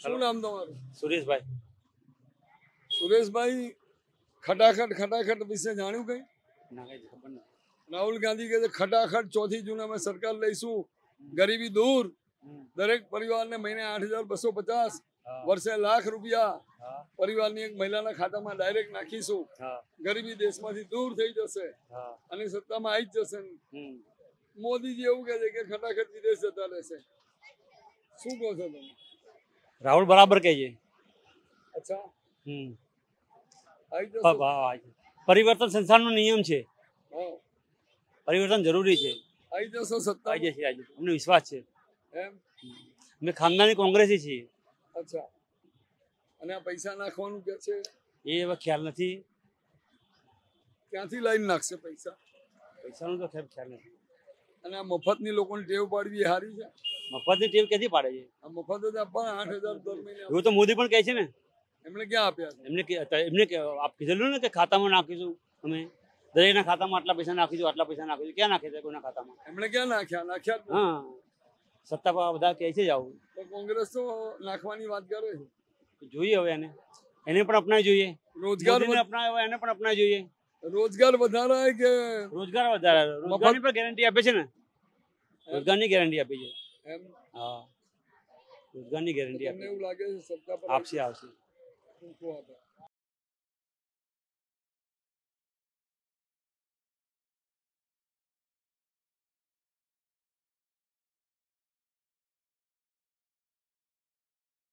શું નામ તમારું? સુરેશભાઈ. સુરેશભાઈ ખટાખટ ખટાખટ વિશે જાણ્યું કઈ? રાહુલ ગાંધી કહે છે ખટાખટ ચોથી જૂન અમે સરકાર લઈશું. ગરીબી દૂર. દરેક પરિવારને મહિને આઠ હજાર બસો પચાસ. વર્ષે લાખ રૂપિયા પરિવારની એક મહિલાના ખાતામાં ડાયરેક્ટ નાખીશું. ગરીબી દેશમાંથી દૂર થઈ જશે. અને સત્તામાં આવી જ જશે. મોદીજી એવું કહે છે કે ખટાખટ વિદેશ જતા રહેશે. શું કહો છો તમે? રાહુલ બરાબર કહે છે. અચ્છા. હમ. પરિવર્તન સંસારનો નિયમ છે. પરિવર્તન જરૂરી છે. આવી જશો સત્તા આવી જશે આજે અમને વિશ્વાસ છે. એમ? અમે ખાનદાની કોંગ્રેસી છીએ. અચ્છા. અને આ પૈસા નાખવાનું કે છે? એ હવે ખ્યાલ નથી. ક્યાંથી લઈને નાખશે પૈસા? પૈસાનો તો ખ્યાલ નથી. અને આ મફતની લોકોને ટેવ પાડવી સારી છે? મફતની ટેવ ક્યાંથી પાડે છે? મફત જ આપવા આઠ હજાર દર મહિને એવું તો મોદી પણ કહે છે ને? એમણે ક્યાં આપ્યા એમને કે- એમને આપ કીધેલું ને કે ખાતામાં નાખીશું અમે. દરેકના ખાતામાં આટલા પૈસા નાખીશું આટલા પૈસા નાખીશું ક્યાં નાખે છે કોઈના ખાતામાં? એમણે ક્યાં નાખ્યા? નાખ્યા હા. સત્તા પર બધા કહે છે જ આવું. તો કોંગ્રેસ તો નાખવાની વાત કરે છે. જોઈએ હવે એને. એને પણ અપનાવી જોઈએ. રોજગાર અપનાવ્યો અપનાવે એને પણ અપનાવી જોઈએ. રોજગાર વધારે કે રોજગાર વધારે. રોજગારની પણ ગેરંટી આપે છે ને? રોજગારની ગેરંટી આપી છે. એમ? હા. રોજગારની ગેરંટી તમને એવું લાગે છે સત્તા પર આપશે આવશે?